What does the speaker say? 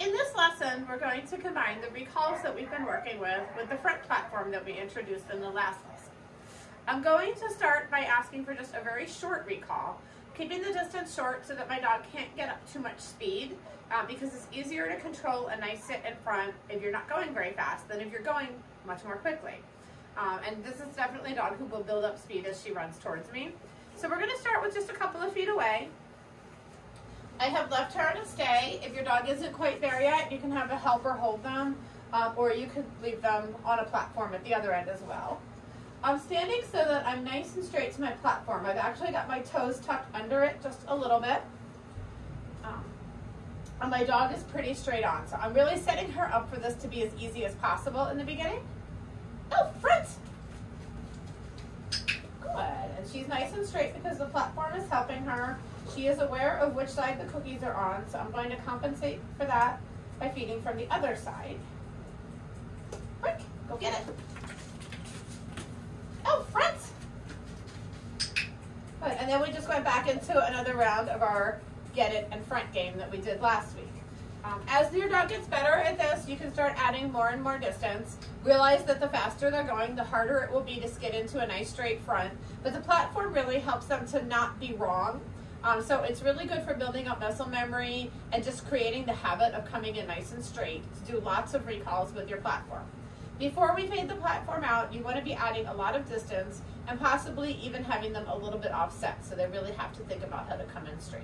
In this lesson, we're going to combine the recalls that we've been working with with the front platform that we introduced in the last lesson. I'm going to start by asking for just a very short recall, keeping the distance short so that my dog can't get up too much speed uh, because it's easier to control a nice sit in front if you're not going very fast than if you're going much more quickly. Um, and this is definitely a dog who will build up speed as she runs towards me. So we're going to start with just a couple of feet away. I have left her to stay. If your dog isn't quite there yet, you can have a helper hold them, um, or you could leave them on a platform at the other end as well. I'm standing so that I'm nice and straight to my platform. I've actually got my toes tucked under it just a little bit. Um, and my dog is pretty straight on. So I'm really setting her up for this to be as easy as possible in the beginning. Oh, front! Good. And she's nice and straight because the platform is helping her. She is aware of which side the cookies are on, so I'm going to compensate for that by feeding from the other side. Quick, go get it. Oh, front. Good, and then we just went back into another round of our get it and front game that we did last week. Um, as your dog gets better at this, you can start adding more and more distance. Realize that the faster they're going, the harder it will be to skid into a nice straight front. But the platform really helps them to not be wrong. Um, so it's really good for building up muscle memory and just creating the habit of coming in nice and straight to do lots of recalls with your platform. Before we fade the platform out, you want to be adding a lot of distance and possibly even having them a little bit offset so they really have to think about how to come in straight.